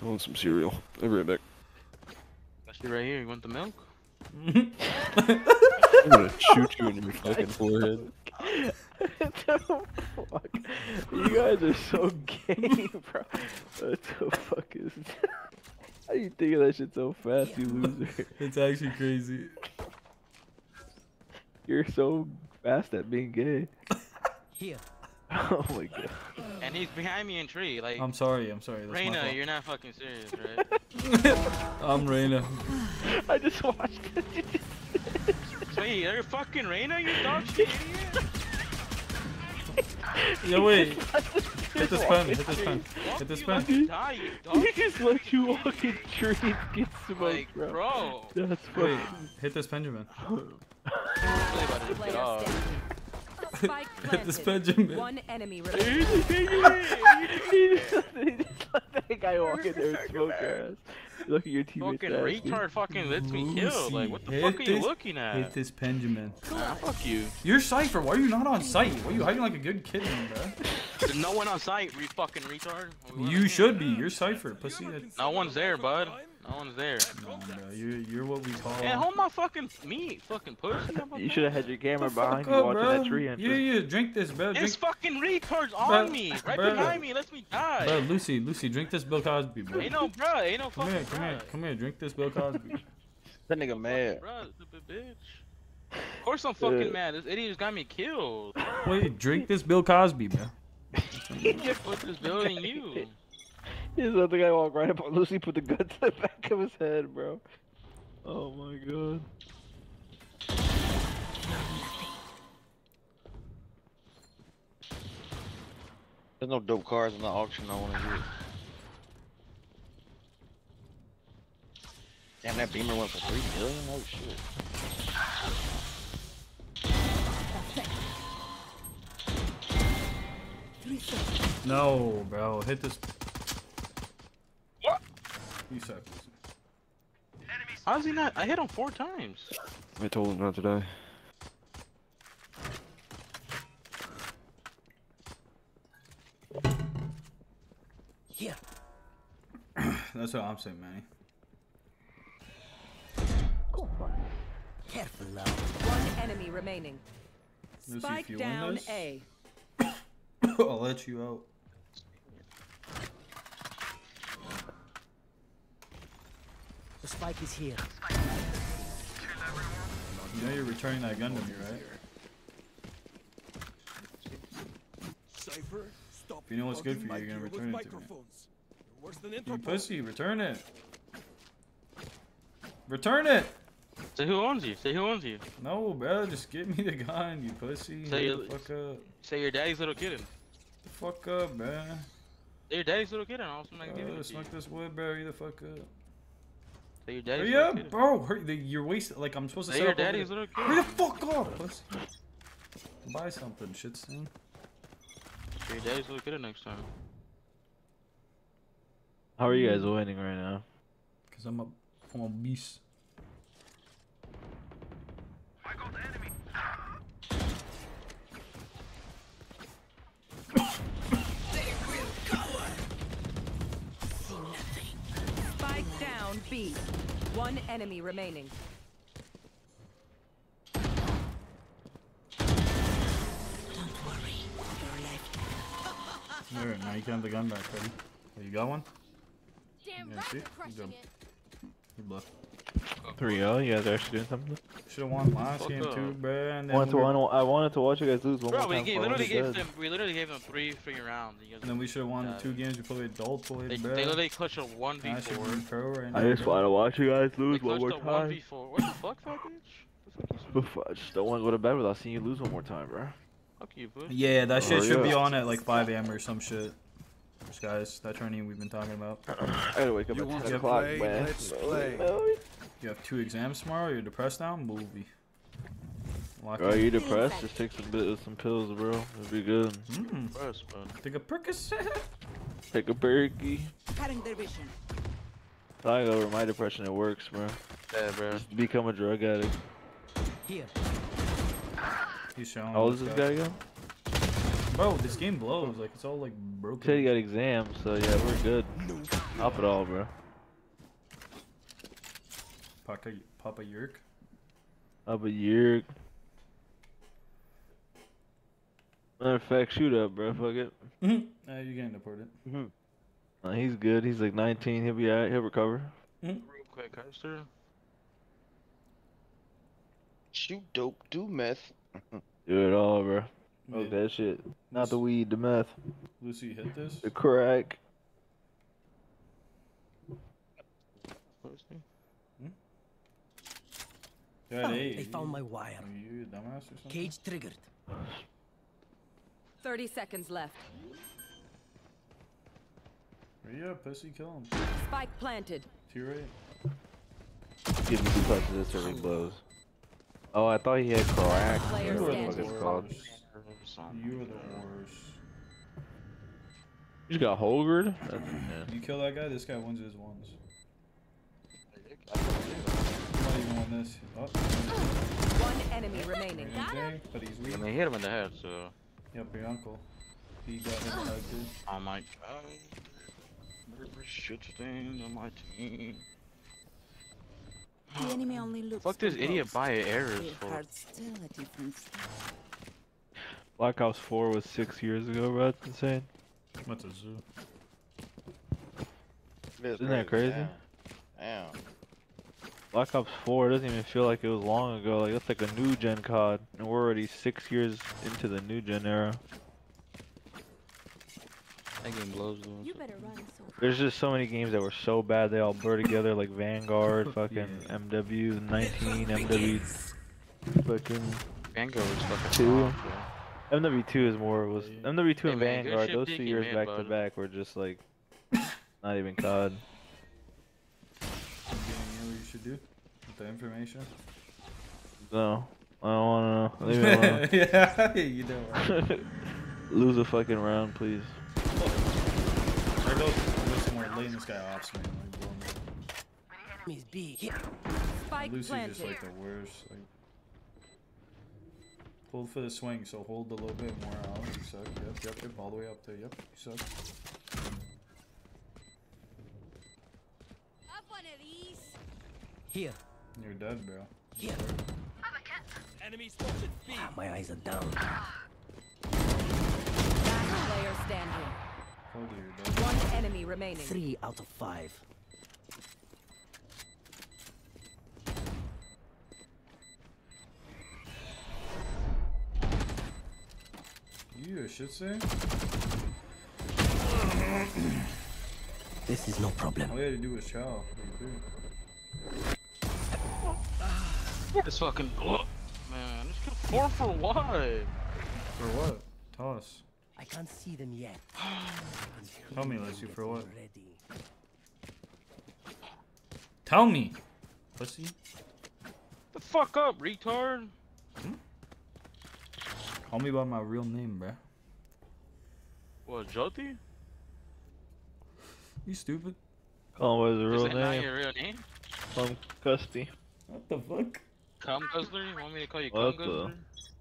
I want some cereal. I'll be right back. That shit right here. You want the milk? Mm-hmm. I'm gonna shoot you in your fucking forehead. the fuck? You guys are so gay, bro. What the fuck is that? How you think of that shit so fast, you loser? It's actually crazy. You're so fast at being gay. Here. Oh my god. And he's behind me in tree. Like, I'm sorry. I'm sorry. That's my Reyna, you're not fucking serious, right? I'm Reyna. I just watched it. Wait, you're fucking Reyna, you dog shit idiot? Yo, wait. Hit this pen. Hit this pen. Hit this you, pen. let me die, you dog He just let you walk in tree and get smoked, Like, bro. bro. That's Wait. fucking. Hit this Benjamin. Spike Hit this planted. Benjamin. One enemy remaining. he just let that guy walk in there and smoke ass. Look at your teammates. Fucking ass, retard fucking lets me kill. Like, what the Lucy, fuck are hit you this- looking Hit this Benjamin. Nah, fuck you. You're Cypher. Why are you not on site? Why are you hiding like a good kitten, bro? There's no one on site, re fucking retard. You should be. You're Cypher. Pussy. No one's there, bud. No one's there. No, bro. You're, you're what we call. Man, hold my fucking meat, fucking pussy. You should have had your camera behind you up, watching bro. that tree Yeah, entrance. yeah. Drink this, bro. This Drink. fucking retard's on Bruh, me, right bruh. behind me. Lets me die. Bro, Lucy, Lucy, drink this Bill Cosby, bro. Ain't no bruh, ain't no Come fucking here, come here, come here. Drink this Bill Cosby. That nigga mad. Bruh, stupid bitch. Of course I'm fucking mad. This idiot just got me killed. Wait, drink this Bill Cosby, bro. he just What's this building you? He's let the guy walk right up on Lucy, put the gun to the back of his head, bro. Oh my god. There's no dope cars in the auction I wanna get. Damn, that Beamer went for three million? Oh shit. No, bro. Hit this. What? You suck. How's he not? I hit him four times. I told him not to die. Yeah. That's what I'm saying, man. Careful now. One enemy remaining. Spike down this- A. I'll let you out. The spike is here. You know you're returning that gun to me, right? Cypher, stop. If you know what's good for you, you're gonna return it to me. You're worse than You pussy, return it. Return it! Say who owns you? Say who owns you? No, bro, just give me the gun, you pussy. Say Say you- the fuck up. Say your daddy's little kitten. The fuck up, man. Your daddy's little kitten. I'll smack give Oh, it to you. smoke this wood, bro. Hurry the fuck up. Say your daddy's Hurry little up, kitten. bro. Hurry, the, you're wasting. Like I'm supposed to Say set your up over daddy's there. little Hurry the fuck up, pussy. Buy something, shit soon. Say your daddy's little kitten next time. How are you guys mm-hmm. winning right now? Cause I'm a, I'm a beast. B. One enemy remaining. Don't worry. Your life There, now you can have the gun back, buddy. Oh, you got one? Damn Yeah, right, see? we're Good crushing it. You bluff. 3-0, you guys are actually doing something? Should have won last Fuck game up. too, bro. And I then, wanted, to, we, I I wanted to watch you guys lose one Bro, more time. gave, before I literally gave to bed. them. We literally gave them three freaking rounds. You guys, and then we should have won the two games we played adulthood, they, bro. they literally clutched a one v I should be four. pro right now. I just bro. want to watch you guys lose one clutched more a one v time. four. What the fuck, fat bitch? The fuck you, Before, I just don't want to go to bed without seeing you lose one more time, bro. fuck you, bitch. Yeah, that shit Oh, should be on at like 5 a.m. or some shit. Guys, that training we've been talking about. I gotta wake up You at 10 o'clock, man. Let's play. No. You have two exams tomorrow. You're depressed now. Movie. Lock Are in. you depressed? Just take some bit some pills, bro. It'll be good. Mm, Gross, bro. take a Percocet. Take a perky. cutting their. I go over my depression. It works, bro. Yeah, bro. Just become a drug addict. Here. He's showing. How old is this guy again? Bro, this game blows. Like it's all like Said broken. you got exams, so yeah, we're good. Top it all, bro. Papa, Papa Yerk. Up a year. Matter of fact, shoot up, bro. Fuck it. Uh, you're getting deported. Uh, he's good. He's like 19. He'll be alright. He'll recover. Real quick, Hester. Shoot dope, do meth. Do it all, bro. Fuck Yeah. that shit. Not the weed, the meth, Lucy, hit this. the crack. Yeah, they found my wire. Are you a dumbass or something? Cage triggered. 30 seconds left. Where you pussy? Kill him. Spike planted. To your right. Give me two punches this till he blows. Oh, I thought he had crack. Player Whatever the standing. fuck it's called. You are the worst. You just got Holgard? That's, yeah. You kill that guy, this guy wins his ones. You might even win this. Oh, One enemy remaining. anything, but he's I mean, hit him in the head, so Yep, your uncle. He got hit in the head too. I might. Every shit stain on my team. The enemy only looks Fuck this idiot growth. buy errors for. heart's still a different story. Black Ops 4 was six years ago, bro. That's insane. What's a zoo? Isn't that crazy? Damn. Damn. Black Ops 4 doesn't even feel like it was long ago. Like that's like a new gen COD, and we're already six years into the new gen era. That game blows though. You better run so There's just so many games that were so bad they all blur together, like Vanguard, fucking Yeah. MW 19, MW, fucking Vanguard was fucking Two. off, bro. MW2 is more was Yeah. MW2 Hey, and man, Vanguard. Those two years back to back were just like not even COD. Should do with the information? No, I don't wanna know. Leave me alone. yeah, you don't. Lose a fucking round, please. There goes listen, we're laying this guy off, man. Like, blowing up. Miss B. Here. Spike Lucy's planted. just like the worst. Like, hold for the swing, so hold a little bit more out. You suck. Yep, yep, yep. All the way up there. Yep, you suck. Up one of these. Here. You're dead, bro. Here. Enemy spotted B. Ah, my eyes are down. Last player standing. Hold it, you're dead. One enemy remaining. Three out of five. You a shit say? This is no problem. All you had to do was chow. This fucking. Oh, man, this kid four for what? For what? Toss. I can't see them yet. Tell me, Leslie, for what? Ready. Tell me! Pussy? The fuck up, retard. Hmm? Call me by my real name, bruh. What, Joti? You stupid. Call him by his Is real that not name. your real name? Plum Custy. What the fuck? Cum Guzzler? You want me to call you What Cum Guzzler?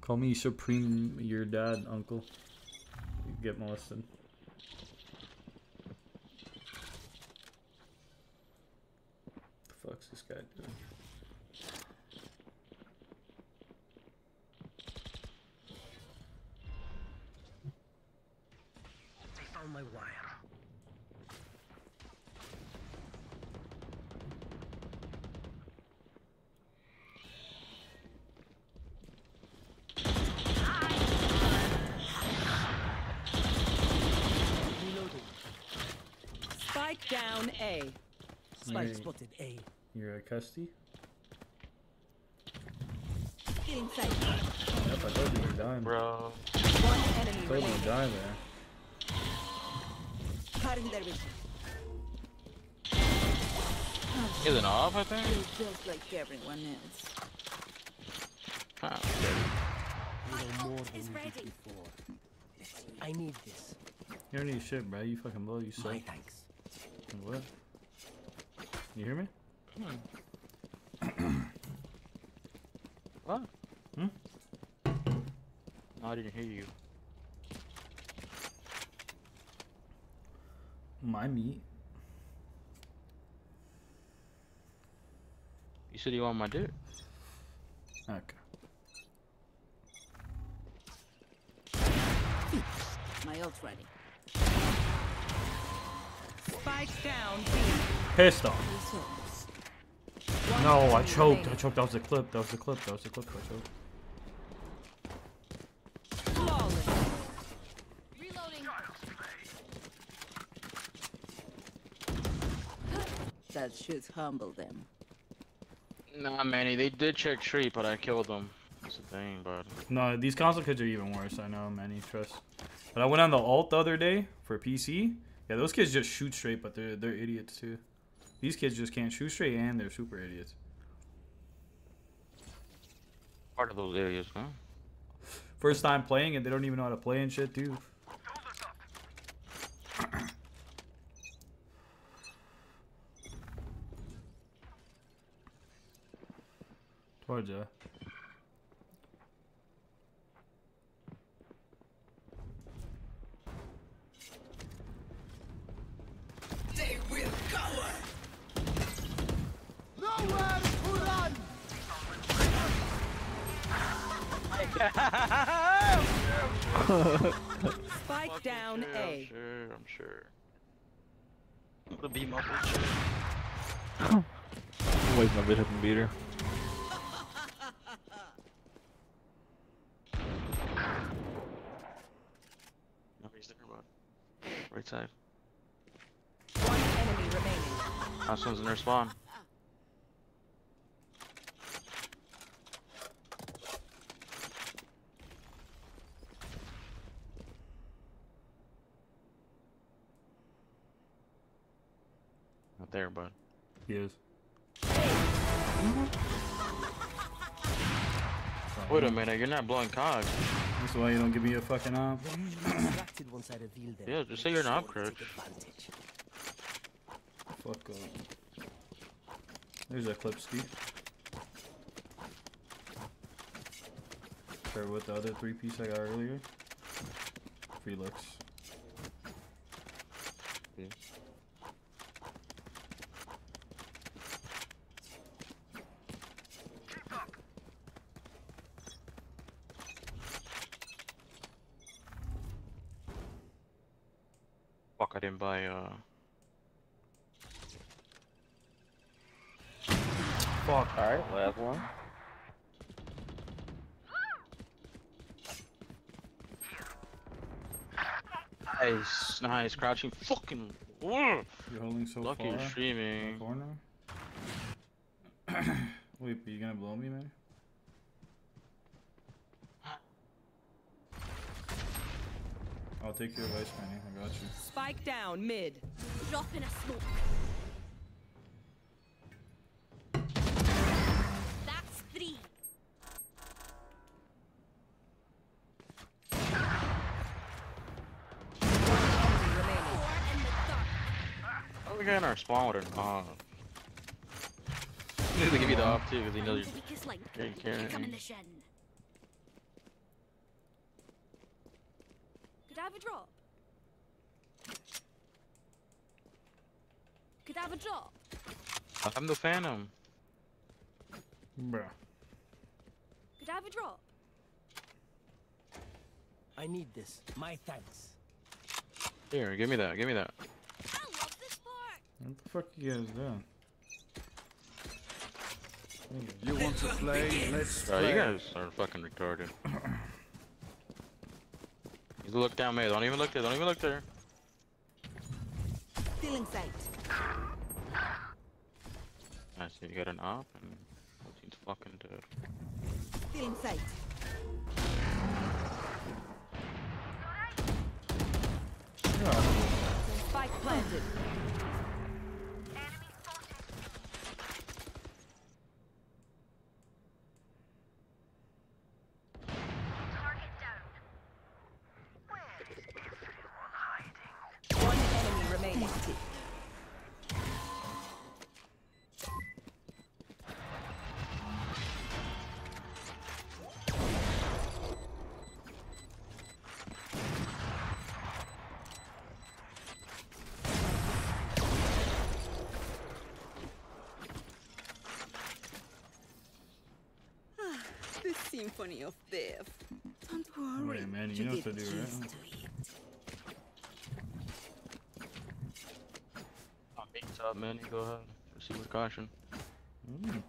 Call me Supreme, your dad, uncle. You get molested. The fuck's this guy doing? I found my wire. Reloading. Spike down A. Spike Hey. spotted A. You're a custy? Get inside. Yep, I told you you're dying. Bro. One enemy I told you remaining. you're dying there. Cutting their vision. Isn't off, I think? You're just like everyone else. Ah, You more than you did before. I need this. You don't need shit, bro. You fucking blow. You suck. My thanks. What? You hear me? what? Hmm? No, I didn't hear you. My meat. You said you want my dirt. Okay. My ult's ready. Spike. Pissed off. No, I choked. I choked. That was the clip. That was the clip. That was the clip. I choked. That should humble them. Nah, Manny, they did check tree, but I killed them. That's the thing, but No, these console kids are even worse. I know, Manny, trust. But I went on the alt the other day for PC. Yeah, those kids just shoot straight, but they're they're idiots too. These kids just can't shoot straight, and they're super idiots. part of those areas, huh? First time playing it, they don't even know how to play and shit, dude. Towards ya. Spike down sure, A. I'm sure, I'm sure. I'm gonna beat my bitch. Wait, my bitch up and beat her. No, he's there, bud. Right side. One enemy remaining. Last one's in their spawn. Not there, bud. He is. Wait a minute, you're not blowing cogs. That's why you don't give me a fucking op. distracted once I revealed them. Yeah, just say you're not, Sure to Crouch. take advantage. Fuck up. There's that clip, Steve. Pair with the other three piece I got earlier. Free looks. Fuck, I didn't buy, uh... Fuck. Alright, last one. Nice, nice, crouching fucking... Ugh. You're holding so Lucky far. you're in the streaming. corner. Wait, are you gonna blow me, man? I'll take your advice, Manny. I got you. Spike down mid. Drop in a smoke. The guy in our spawn with an off. He's gonna give you the off too, because he knows you're... the weakest link. Yeah, you Kick can't. him in the shin. Could I have a drop? Could I have a drop? I'm the Phantom. Bruh. Could I have a drop? I need this. My thanks. Here, give me that, give me that. I love this part. What the fuck you guys doing? You want to play? Let's uh, Bro, play. you guys are fucking retarded. you look down mid, don't even look there, don't even look there. Still in sight. I see you got an op and he's fucking dead. Still in sight. Spike planted. symphony of death. Don't worry. Wait, man, you you know what get to do, right? used to it. What's up, man? You go ahead. Proceed with caution. Mm.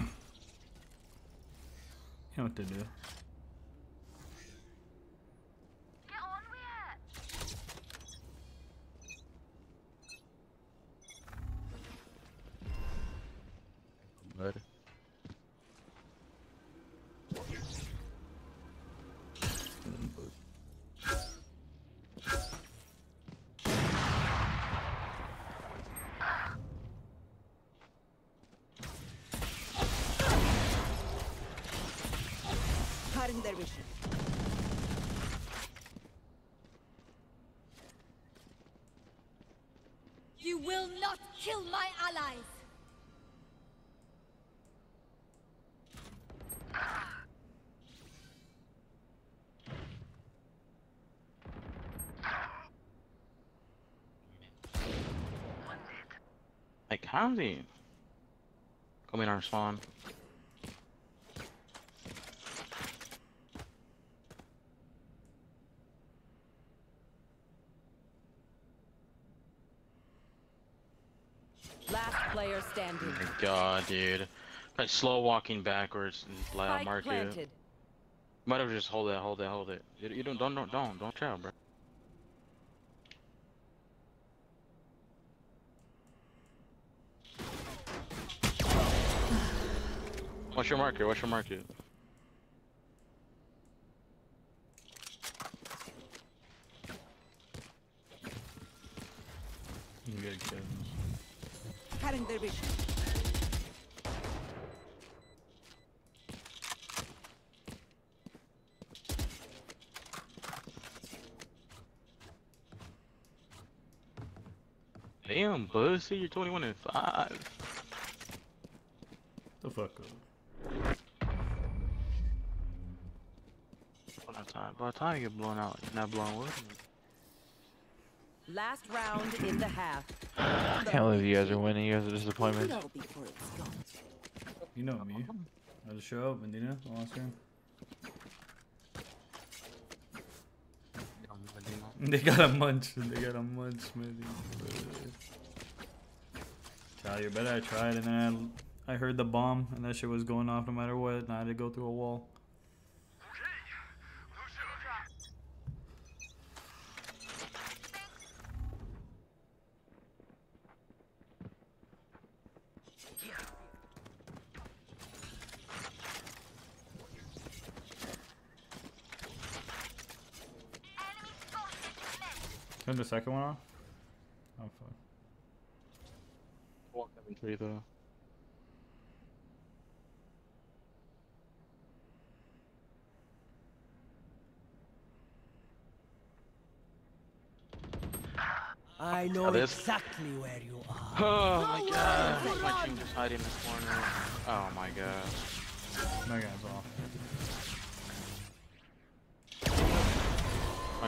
You know what to do. Not kill my allies! Like, how's he? Come in our spawn. Last player standing. Oh my god, dude. Like slow walking backwards and loud Spike market. planted. Might have just hold it, hold it, hold it. You, you don't, don't, don't, don't, don't try, bro. What's your market? What's your market? You can get Kevin. Cutting their vision. Damn, pussy, you're 21 and 5. The fuck up. By the time, by the time you get blown out, you're not blown with Last round in the half. I can't believe you guys are winning. You guys are disappointments. Go before it's gone. You know me. I just show up, and Medina, the last game. They got a munch. They got a munch, Medina. Child, you better I tried, and then I, I heard the bomb, and that shit was going off no matter what, and I had to go through a wall. Turn the second one off? Oh fuck. Walk up tree though. I know Oh, exactly where you are. Oh my god, my team just hiding in the corner. Oh my god. My guy's off.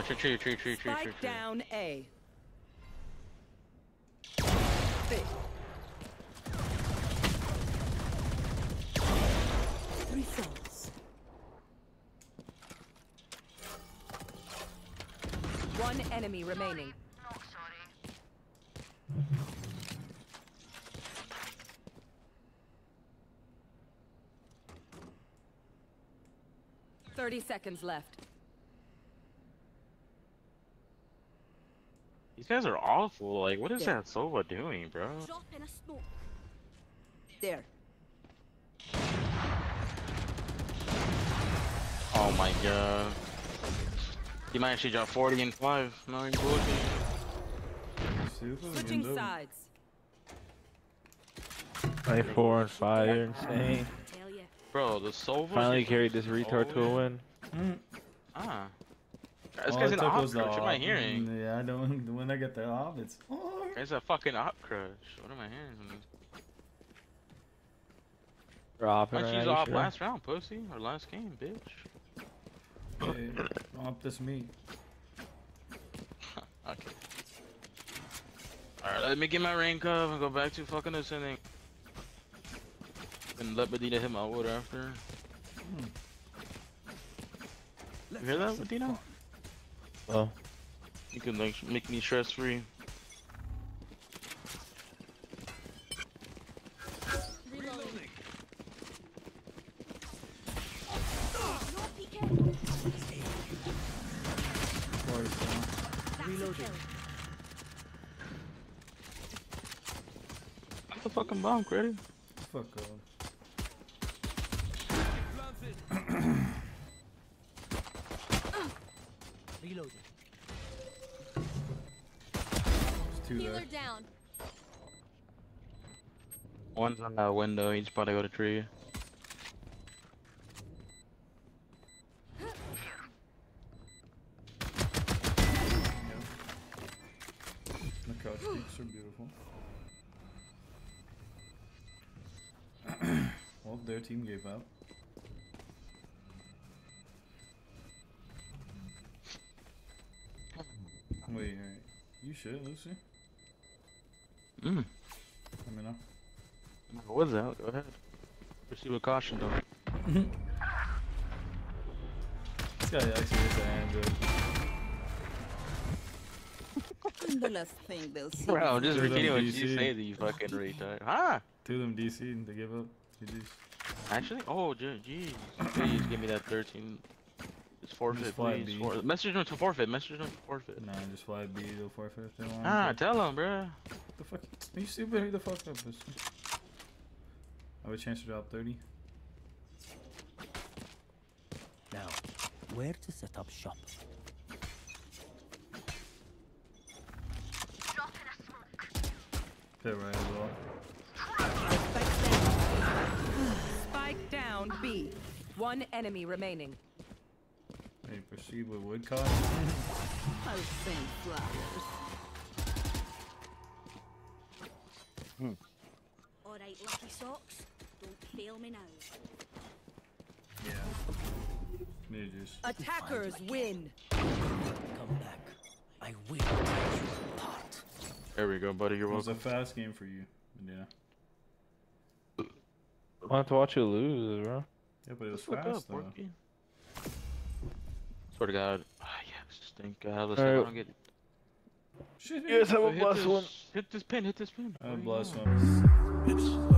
Tree, tree, tree, tree, tree, tree, tree. down A. Three souls. One enemy remaining. Thirty seconds left. These guys are awful. Like, what is Yeah. that Sova doing, bro? Drop in a smoke. There. Oh my god. He might actually drop 40 and 5. No, he's looking. Switching Yendo. sides. 94 and 5, you're insane. Bro, the Sova. Finally carried this retard to a win. Mm. Ah. This All guy's it an took op was the crush. What am I hearing? Mm, Yeah, I don't. When I get the op, it's. Oh. Guy's a fucking op crush. What am I hearing? from this? Dropping Why'd you right use now, op sure. last round, pussy? Or last game, bitch? Hey, op this meat. Okay. Alright, let me get my rank up and go back to fucking ascending. And let Medina hit my wood after. You hear that, Medina? Oh. You can like make me stress free. Reloading. Reloading. What the fucking bomb, Credit? Fuck off. One's on that window, he's about to go to tree. The couch peaks are beautiful. well, their team gave up. Wait. You should, Lucy. Mm. Let me know. What's out? Go ahead. Proceed with caution, though. This guy actually is an android. And the last thing they'll see. Bro, I'm just Threw them repeating what DC. you say, you fucking retard. Huh? Two of them DC and they give up. GG's. Actually? Oh, je- jeez. Please give me that 13. It's forfeit, Just fly please. B. For- message them to forfeit. Message them to forfeit. Nah, just fly B, they'll forfeit if they want. Ah, to. tell them, bruh. What the fuck? You stupid, hurry the fuck up. Lucy. I have a chance to drop 30. Now, where to set up shop? Pit right as well. Spike down B. One enemy remaining. Hey, proceed with woodcock. I'll send flowers. Alright, lucky socks. Don't fail me now. Yeah. Need just. Attackers win. Come back. I will tear you apart. There we go, buddy. You're It was a fast game for you. Yeah. I want to watch you lose, bro. Yeah, but it was Fuck fast up, though. Porky. Swear to God. Ah, yes. Thank God. Listen, Alright. I don't get Shit. You guys have a hit blessed this, one. Hit this pin. Hit this pin. I There you bless go. one.